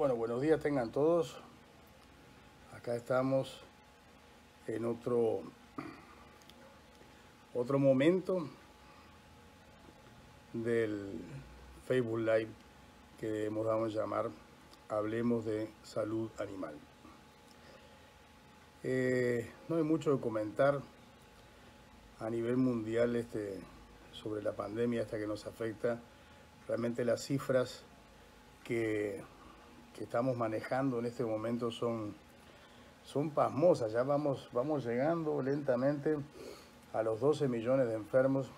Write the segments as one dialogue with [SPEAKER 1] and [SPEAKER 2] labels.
[SPEAKER 1] Bueno, buenos días tengan todos. Acá estamos en otro, otro momento del Facebook Live que hemos dado a llamar Hablemos de Salud Animal. Eh, no hay mucho que comentar a nivel mundial este, sobre la pandemia hasta que nos afecta. Realmente las cifras que que estamos manejando en este momento son, son pasmosas. Ya vamos, vamos llegando lentamente a los 12 millones de enfermos.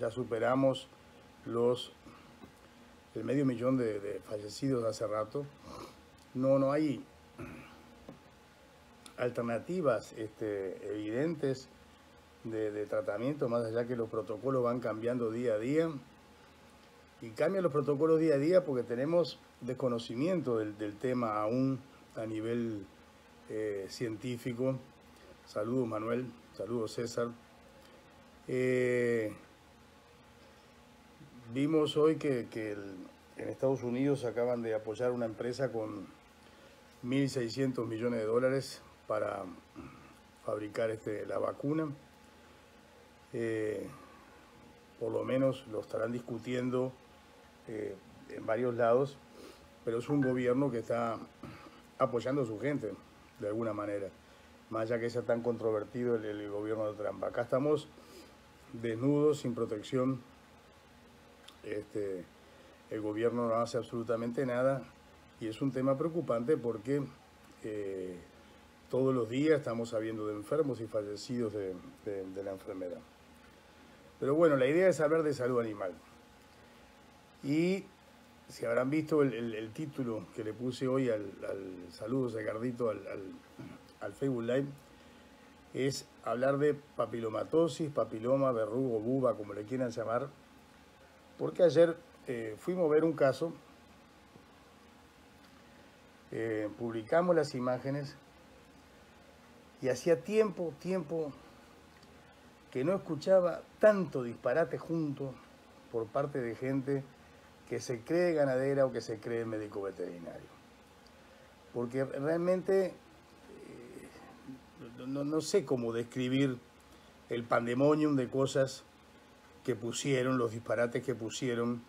[SPEAKER 1] Ya superamos los el medio millón de, fallecidos hace rato. No, no hay alternativas este, evidentes de, de, tratamiento, más allá que los protocolos van cambiando día a día. Y cambian los protocolos día a día porque tenemos desconocimiento del, tema aún a nivel eh, científico. Saludos Manuel, saludos César. Eh, vimos hoy que, en Estados Unidos acaban de apoyar una empresa con 1.600 millones de dólares para fabricar este, la vacuna. Eh, por lo menos lo estarán discutiendo en varios lados pero es un gobierno que está apoyando a su gente, de alguna manera, más allá que sea tan controvertido el, gobierno de Trump. Acá estamos desnudos, sin protección, este, el gobierno no hace absolutamente nada y es un tema preocupante porque eh, todos los días estamos sabiendo de enfermos y fallecidos de, de la enfermedad. Pero bueno, la idea es hablar de salud animal. Y si habrán visto el, título que le puse hoy al, al saludos a Gardito al, al, Facebook Live, es hablar de papilomatosis, papiloma, verrugo, buba, como le quieran llamar, porque ayer eh, fuimos a ver un caso, eh, publicamos las imágenes y hacía tiempo, tiempo que no escuchaba tanto disparate junto por parte de gente que se cree ganadera o que se cree médico veterinario. Porque realmente eh, no, sé cómo describir el pandemonium de cosas que pusieron, los disparates que pusieron,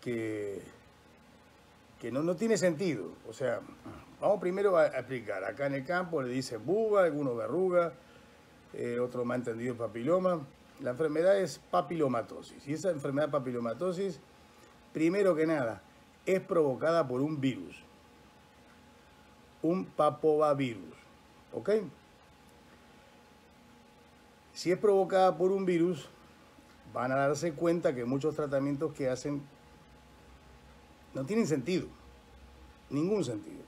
[SPEAKER 1] que, que no, no tiene sentido. O sea, vamos primero a, explicar. Acá en el campo le dicen buga, algunos verruga, eh, otro ha entendido papiloma. La enfermedad es papilomatosis. Y esa enfermedad papilomatosis primero que nada, es provocada por un virus, un papovavirus, ¿ok? Si es provocada por un virus, van a darse cuenta que muchos tratamientos que hacen no tienen sentido, ningún sentido.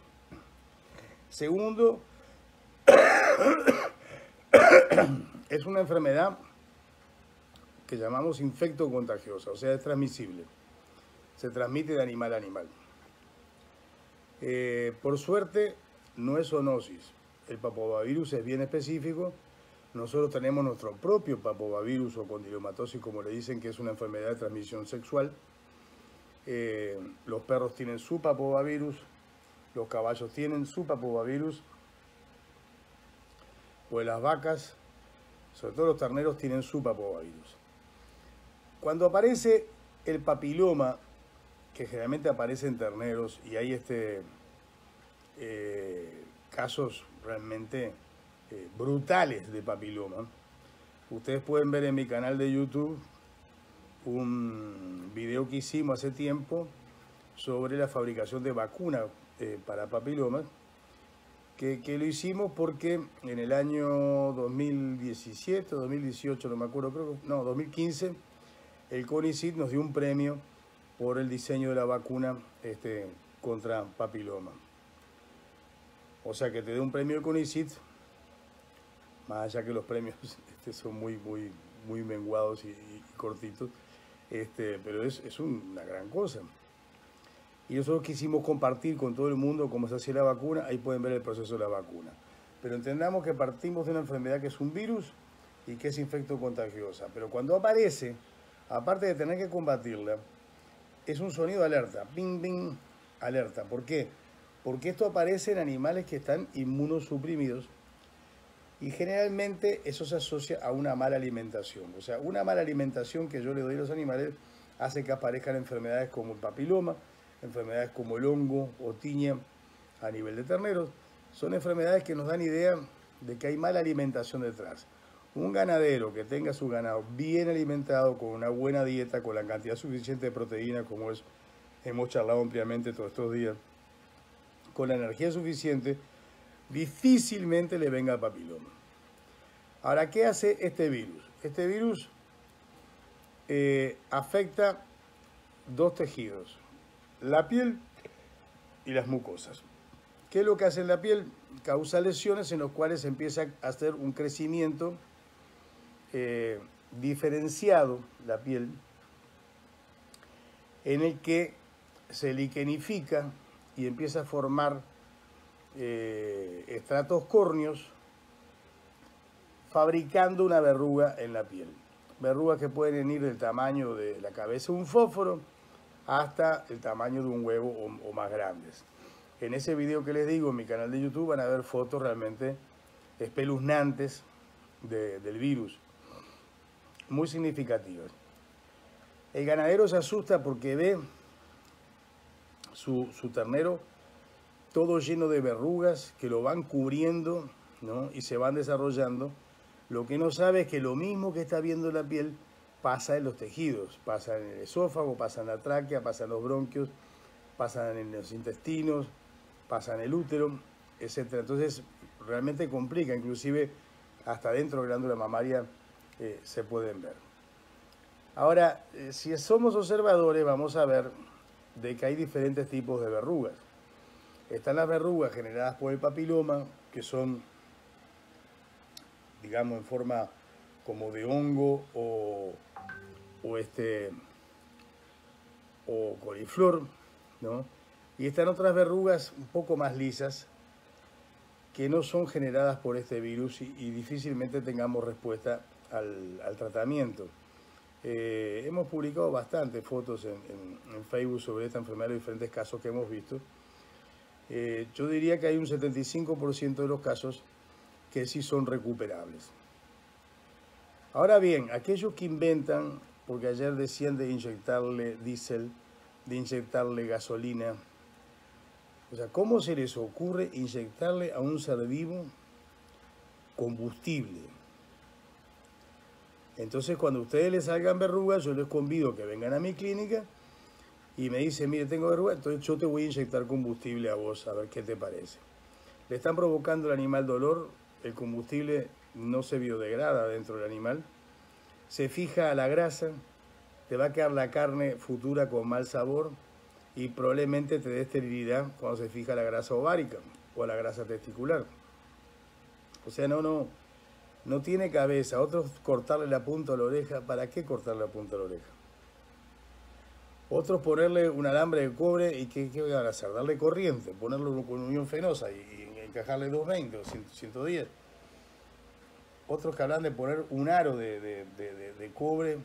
[SPEAKER 1] Segundo, es una enfermedad que llamamos infecto contagiosa, o sea, es transmisible se transmite de animal a animal. Eh, por suerte, no es zoonosis. El papovavirus es bien específico. Nosotros tenemos nuestro propio papovavirus o condilomatosis, como le dicen, que es una enfermedad de transmisión sexual. Eh, los perros tienen su papovavirus, los caballos tienen su papovavirus, pues las vacas, sobre todo los terneros, tienen su papovavirus. Cuando aparece el papiloma que generalmente aparecen terneros y hay este, eh, casos realmente eh, brutales de papiloma. Ustedes pueden ver en mi canal de YouTube un video que hicimos hace tiempo sobre la fabricación de vacunas eh, para papilomas, que, lo hicimos porque en el año 2017, 2018, no me acuerdo, creo no, 2015, el CONICIT nos dio un premio por el diseño de la vacuna este, contra papiloma. O sea que te dé un premio de CONICIT, más allá que los premios este, son muy, muy, muy menguados y, cortitos, este, pero es, es, una gran cosa. Y nosotros quisimos compartir con todo el mundo cómo se hacía la vacuna, ahí pueden ver el proceso de la vacuna. Pero entendamos que partimos de una enfermedad que es un virus y que es infecto contagiosa. Pero cuando aparece, aparte de tener que combatirla, es un sonido alerta, ping, ping, alerta. ¿Por qué? porque esto aparece en animales que están inmunosuprimidos y generalmente eso se asocia a una mala alimentación. O sea, una mala alimentación que yo le doy a los animales hace que aparezcan enfermedades como el papiloma, enfermedades como el hongo o tiña a nivel de terneros. Son enfermedades que nos dan idea de que hay mala alimentación detrás. Un ganadero que tenga su ganado bien alimentado, con una buena dieta, con la cantidad suficiente de proteína, como es, hemos charlado ampliamente todos estos días, con la energía suficiente, difícilmente le venga el papiloma. Ahora, ¿qué hace este virus? Este virus eh, afecta dos tejidos, la piel y las mucosas. ¿Qué es lo que hace en la piel? Causa lesiones en las cuales empieza a hacer un crecimiento eh, diferenciado, la piel, en el que se liquenifica y empieza a formar eh, estratos córneos fabricando una verruga en la piel. Verrugas que pueden ir del tamaño de la cabeza de un fósforo hasta el tamaño de un huevo o, más grandes. En ese video que les digo en mi canal de YouTube van a ver fotos realmente espeluznantes del virus, muy significativas. El ganadero se asusta porque ve su, su ternero todo lleno de verrugas que lo van cubriendo y se van desarrollando. Lo que no sabe es que lo mismo que está viendo la piel pasa en los tejidos, pasa en el esófago, pasa en la tráquea, pasa en los bronquios, pasa en los intestinos, pasa en el útero, etc. Entonces realmente complica, inclusive hasta dentro de la glándula mamaria eh, se pueden ver. Ahora, eh, si somos observadores, vamos a ver de que hay diferentes tipos de verrugas. Están las verrugas generadas por el papiloma, que son, digamos, en forma como de hongo o, este o coliflor, ¿no? Y están otras verrugas un poco más lisas que no son generadas por este virus y, difícilmente tengamos respuesta al, tratamiento. Eh, hemos publicado bastantes fotos en, en, Facebook sobre esta enfermedad, los diferentes casos que hemos visto. Eh, yo diría que hay un 75% de los casos que sí son recuperables. Ahora bien, aquellos que inventan, porque ayer decían de inyectarle diésel, de inyectarle gasolina, o sea, ¿cómo se les ocurre inyectarle a un ser vivo combustible? Entonces, cuando ustedes les salgan verrugas, yo les convido que vengan a mi clínica y me dice, mire, tengo vergüenza, entonces yo te voy a inyectar combustible a vos, a ver qué te parece. Le están provocando al animal dolor, el combustible no se biodegrada dentro del animal, se fija a la grasa, te va a quedar la carne futura con mal sabor y probablemente te dé esterilidad cuando se fija la grasa ovárica o la grasa testicular. O sea, no, no, no tiene cabeza. Otros cortarle la punta a la oreja. ¿Para qué cortarle la punta a la oreja? Otros ponerle un alambre de cobre y ¿qué, qué van a hacer? Darle corriente, ponerlo con unión fenosa y, encajarle 220 o 110. Otros que hablan de poner un aro de, cobre.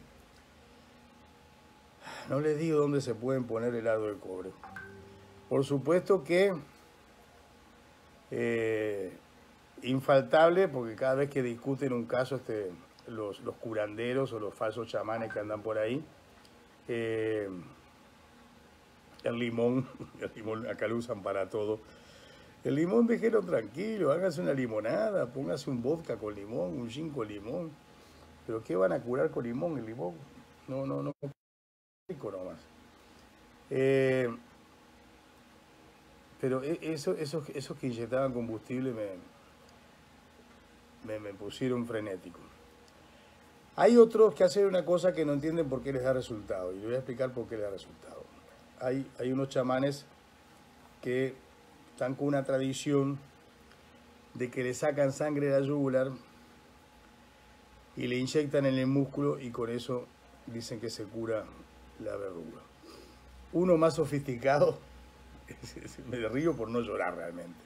[SPEAKER 1] No les digo dónde se pueden poner el aro de cobre. Por supuesto que eh, infaltable, porque cada vez que discuten un caso este, los, los curanderos o los falsos chamanes que andan por ahí, eh, el limón, el limón acá lo usan para todo. El limón déjelo tranquilo, hágase una limonada, póngase un vodka con limón, un gin con limón. Pero ¿qué van a curar con limón? El limón, no, no, no, rico nomás. Eh, pero e, eso, esos, esos que inyectaban combustible me, me, pusieron frenético. Hay otros que hacen una cosa que no entienden por qué les da resultado, y les voy a explicar por qué les da resultado hay, unos chamanes que están con una tradición de que le sacan sangre de la yugular y le inyectan en el músculo y con eso dicen que se cura la verruga. Uno más sofisticado, me río por no llorar realmente,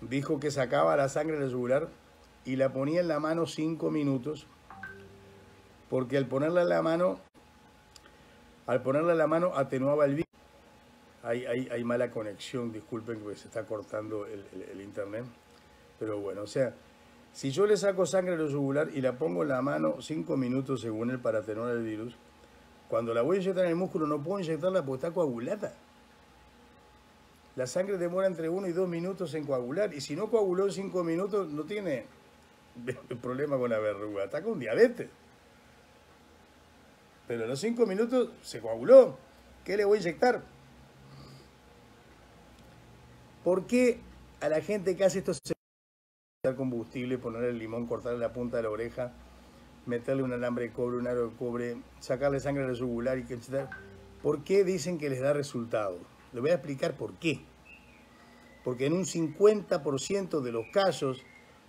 [SPEAKER 1] dijo que sacaba la sangre de la yugular y la ponía en la mano cinco minutos, porque al ponerla en la mano al ponerle la mano atenuaba el virus. hay, mala conexión, disculpen que se está cortando el, internet. Pero bueno, o sea, si yo le saco sangre a lo yugular y la pongo en la mano cinco minutos según él para atenuar el virus, cuando la voy a inyectar en el músculo no puedo inyectarla porque está coagulada. La sangre demora entre uno y dos minutos en coagular y si no coaguló en cinco minutos no tiene problema con la verruga, está con diabetes. Pero en los cinco minutos se coaguló. ¿Qué le voy a inyectar? ¿Por qué a la gente que hace esto se combustible, ponerle el limón, cortarle la punta de la oreja, meterle un alambre de cobre, un aro de cobre, sacarle sangre a la yugular y que ¿Por qué dicen que les da resultado? Le voy a explicar por qué. Porque en un 50% de los casos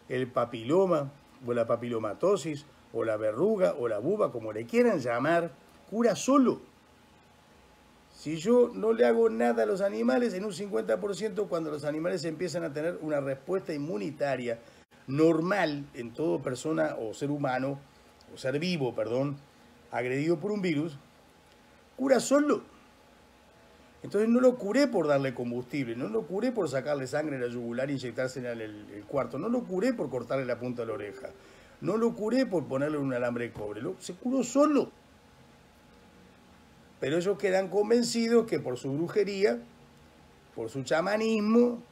[SPEAKER 1] el papiloma o la papilomatosis o la verruga o la buba, como le quieran llamar, cura solo. Si yo no le hago nada a los animales, en un 50% cuando los animales empiezan a tener una respuesta inmunitaria normal en todo persona o ser humano, o ser vivo, perdón, agredido por un virus, cura solo. Entonces no lo curé por darle combustible, no lo curé por sacarle sangre en la yugular e inyectarse en el, cuarto, no lo curé por cortarle la punta de la oreja, no lo curé por ponerle un alambre de cobre, se curó solo. Pero ellos quedan convencidos que por su brujería, por su chamanismo,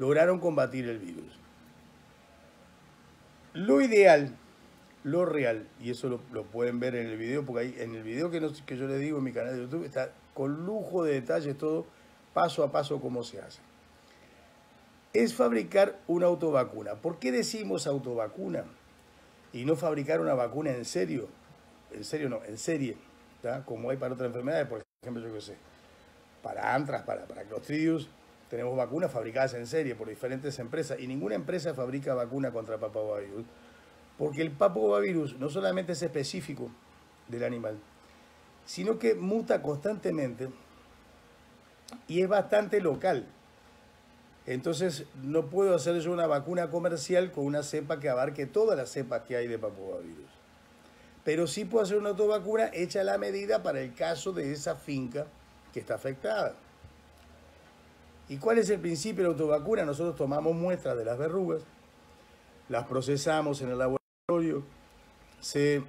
[SPEAKER 1] lograron combatir el virus. Lo ideal, lo real, y eso lo, pueden ver en el video, porque ahí en el video que, que yo les digo en mi canal de YouTube está con lujo de detalles todo, paso a paso cómo se hace. Es fabricar una autovacuna. ¿Por qué decimos autovacuna? Y no fabricar una vacuna en serio. En serio no, en serie como hay para otras enfermedades, por ejemplo, yo qué sé, para antras, para, para tenemos vacunas fabricadas en serie por diferentes empresas y ninguna empresa fabrica vacuna contra papovavirus, porque el papovavirus no solamente es específico del animal, sino que muta constantemente y es bastante local. Entonces no puedo hacer yo una vacuna comercial con una cepa que abarque todas las cepas que hay de papovavirus pero sí puedo hacer una autovacuna hecha la medida para el caso de esa finca que está afectada. ¿Y cuál es el principio de la autovacuna? Nosotros tomamos muestras de las verrugas, las procesamos en el laboratorio, se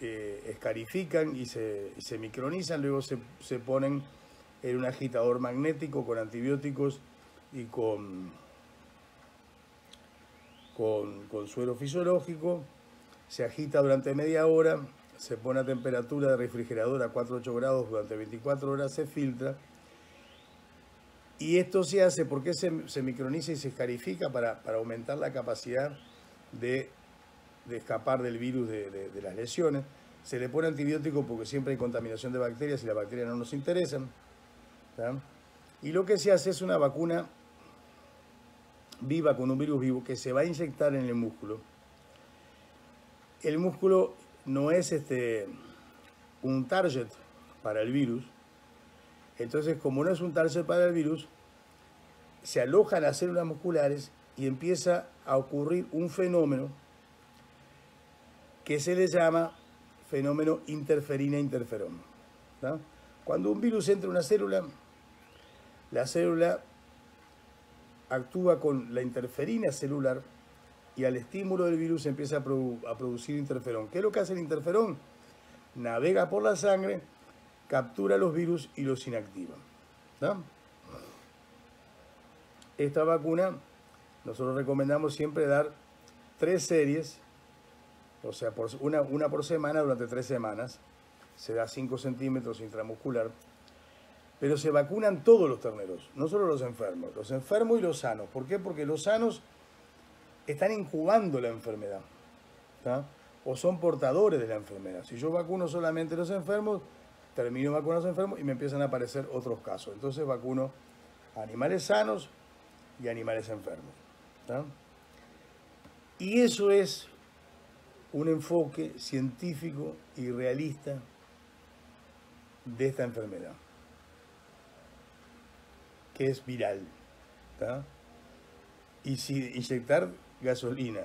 [SPEAKER 1] eh, escarifican y se, micronizan, luego se, ponen en un agitador magnético con antibióticos y con, con, suero fisiológico se agita durante media hora, se pone a temperatura de refrigerador a 4-8 grados durante 24 horas, se filtra. Y esto se hace porque se, se microniza y se escarifica para, aumentar la capacidad de, escapar del virus de, las lesiones. Se le pone antibiótico porque siempre hay contaminación de bacterias y las bacterias no nos interesan. Y lo que se hace es una vacuna viva con un virus vivo que se va a inyectar en el músculo el músculo no es este, un target para el virus. Entonces, como no es un target para el virus, se alojan las células musculares y empieza a ocurrir un fenómeno que se le llama fenómeno interferina-interferón. Cuando un virus entra en una célula, la célula actúa con la interferina celular y al estímulo del virus empieza a, producir interferón. ¿Qué es lo que hace el interferón? Navega por la sangre, captura los virus y los inactiva. Esta vacuna nosotros recomendamos siempre dar tres series, o sea, por una, una por semana durante tres semanas. Se da 5 centímetros intramuscular. Pero se vacunan todos los terneros, no solo los enfermos, los enfermos y los sanos. ¿Por qué? Porque los sanos están incubando la enfermedad o son portadores de la enfermedad. Si yo vacuno solamente los enfermos, termino vacunando a los enfermos y me empiezan a aparecer otros casos. Entonces vacuno a animales sanos y animales enfermos. Y eso es un enfoque científico y realista de esta enfermedad, que es viral. Y si inyectar gasolina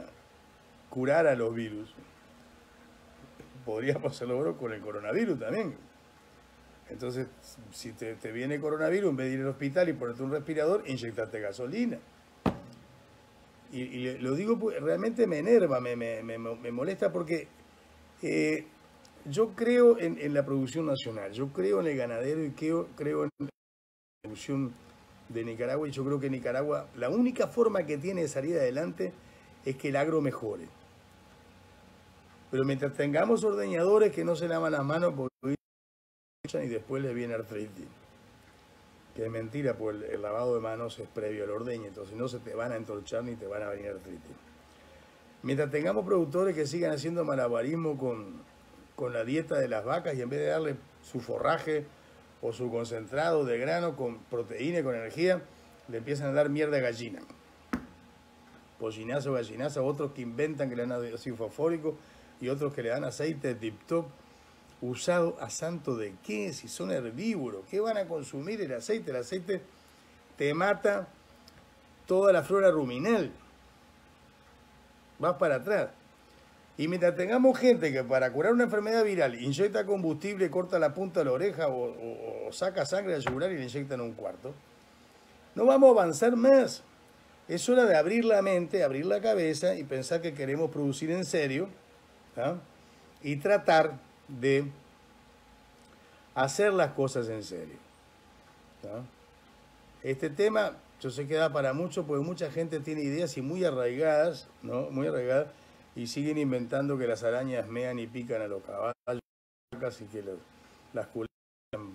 [SPEAKER 1] curar a los virus, podríamos hacerlo con el coronavirus también. Entonces, si te, viene coronavirus, en vez de ir al hospital y ponerte un respirador, inyectarte gasolina. Y, lo digo, realmente me enerva, me, molesta porque eh, yo creo en, la producción nacional, yo creo en el ganadero y creo, creo en la producción de Nicaragua y yo creo que Nicaragua, la única forma que tiene de salir adelante es que el agro mejore. Pero mientras tengamos ordeñadores que no se lavan las manos porque y después les viene artritis. Que es mentira, pues el, lavado de manos es previo al ordeño, entonces no se te van a entorchar ni te van a venir artritis. Mientras tengamos productores que sigan haciendo malabarismo con, con la dieta de las vacas y en vez de darle su forraje o su concentrado de grano con proteína y con energía, le empiezan a dar mierda de gallina. Pollinazo, gallinazo, otros que inventan que le dan ácido y otros que le dan aceite tip top usado a santo de qué, si son herbívoros, ¿qué van a consumir el aceite? El aceite te mata toda la flora ruminal. Vas para atrás. Y mientras tengamos gente que para curar una enfermedad viral inyecta combustible, corta la punta de la oreja o, saca sangre al yugular y le inyecta en un cuarto, no vamos a avanzar más. Es hora de abrir la mente, abrir la cabeza y pensar que queremos producir en serio y tratar de hacer las cosas en serio. Este tema yo sé que da para mucho porque mucha gente tiene ideas y muy arraigadas, ¿no? Muy arraigadas y siguen inventando que las arañas mean y pican a los caballos y que las culeras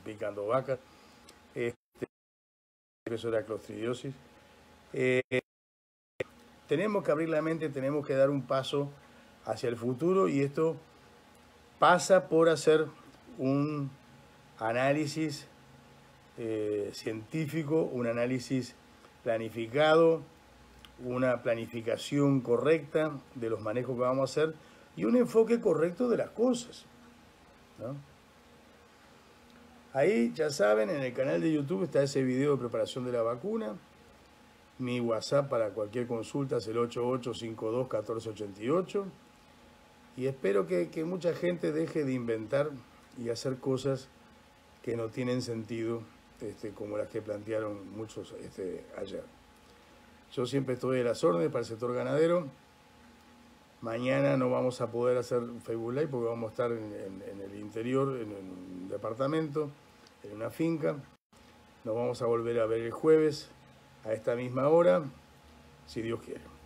[SPEAKER 1] picando vacas. Este, eso era clostridiosis. Eh, tenemos que abrir la mente, tenemos que dar un paso hacia el futuro y esto pasa por hacer un análisis eh, científico, un análisis planificado, una planificación correcta de los manejos que vamos a hacer y un enfoque correcto de las cosas. Ahí, ya saben, en el canal de YouTube está ese video de preparación de la vacuna. Mi WhatsApp para cualquier consulta es el 8852-1488. Y espero que, mucha gente deje de inventar y hacer cosas que no tienen sentido, este, como las que plantearon muchos este, ayer. Yo siempre estoy a las órdenes para el sector ganadero. Mañana no vamos a poder hacer Facebook Live porque vamos a estar en, en el interior, en un departamento, en una finca. Nos vamos a volver a ver el jueves a esta misma hora, si Dios quiere.